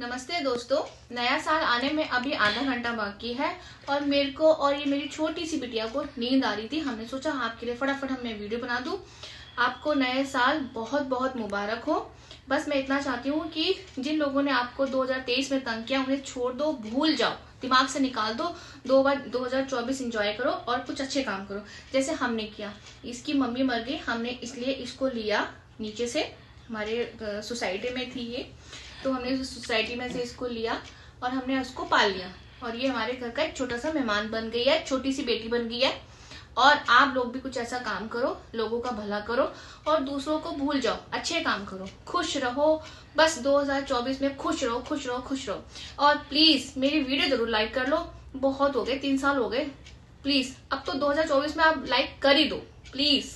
नमस्ते दोस्तों, नया साल आने में अभी आधा घंटा बाकी है और मेरे को और ये मेरी छोटी सी बिटिया को नींद आ रही थी। हमने सोचा आपके लिए फटाफट हम मैं वीडियो बना दूँ। आपको नए साल बहुत बहुत मुबारक हो। बस मैं इतना चाहती हूँ कि जिन लोगों ने आपको 2023 में तंग किया, उन्हें छोड़ दो, भूल जाओ। दिमाग से निकाल दो दो बार 2024 इंजॉय करो और कुछ अच्छे काम करो, जैसे हमने किया। इसकी मम्मी मर गई, हमने इसलिए इसको लिया नीचे से, हमारे सोसाइटी में थी ये। तो हमने सोसाइटी में से इसको लिया और हमने उसको पाल लिया। और ये हमारे घर का एक छोटा सा मेहमान बन गई है, छोटी सी बेटी बन गई है। और आप लोग भी कुछ ऐसा काम करो, लोगों का भला करो और दूसरों को भूल जाओ, अच्छे काम करो। खुश रहो, बस 2024 में खुश रहो खुश रहो खुश रहो। और प्लीज़ मेरी वीडियो ज़रूर लाइक कर लो। बहुत हो गए, तीन साल हो गए। प्लीज़ अब तो 2024 में आप लाइक कर ही दो। प्लीज़